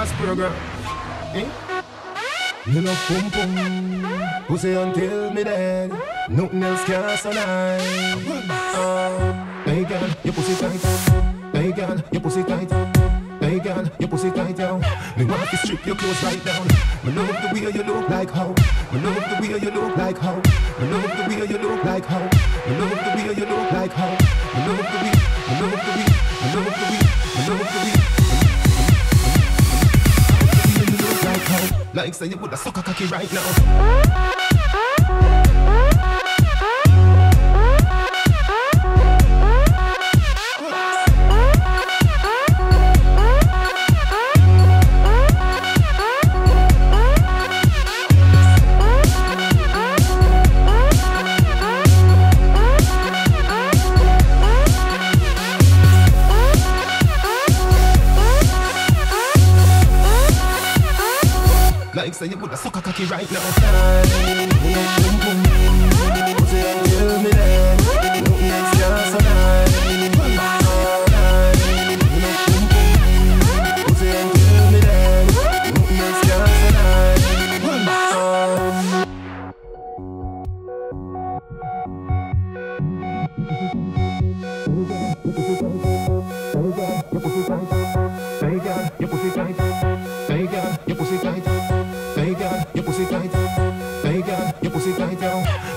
breakfast program. Eh? You love pum pum, pussy until me dead. Nothing else can survive. Oh, hey girl, your pussy tight. Hey girl, your pussy tight. Hey girl, your pussy tight down. Me want to strip your clothes right down. Me love the way you look like how. Me love the way you look like how. Me love the way you look like how. Me love the way you look like how. Me love the way. Me love the way. Me love the way. Like say you woulda suck a cocky right now. Say you woulda suck a cocky right now.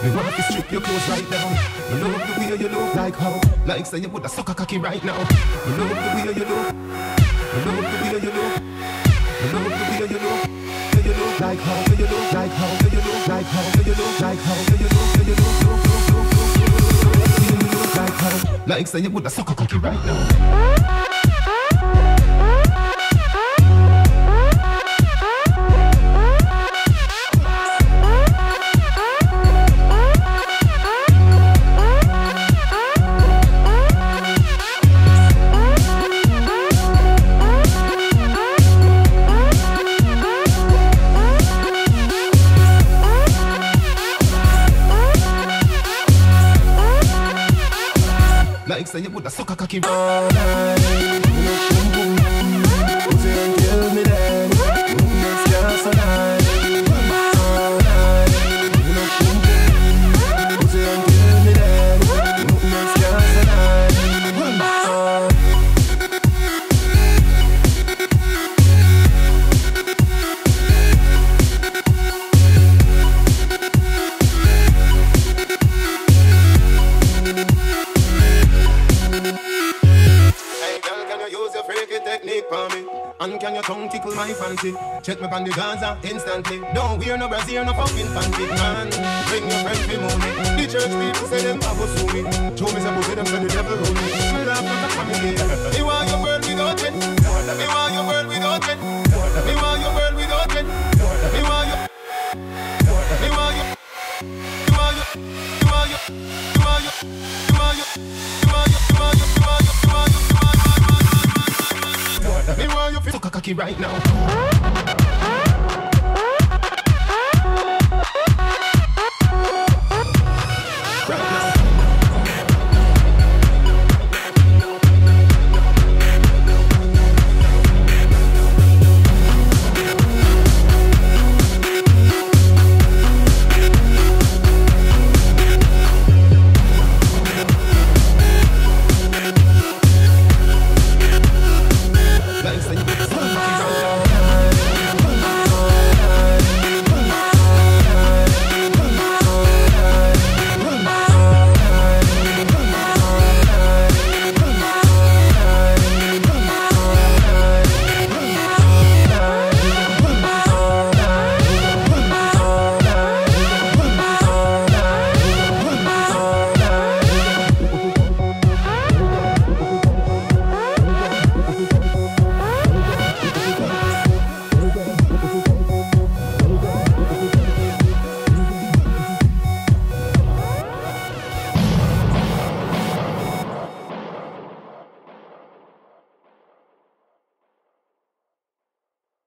Me want to strip your clothes right down. Me love the way you look like how. Like say you suck a cocky right now. Me love the way you look. Me love the way you look. Me love the way you look. You look like how. You look like how. You look like how. You look like how. You look. You look. Look. Look. Like how. Like say you suck a cocky right now. だそか And can your tongue tickle my fancy? Check me on the Gaza instantly. Don't wear no brassiere, no fucking panty, man. Bring your friend for money. The church people say them have sue me. Show me some them say the devil right now.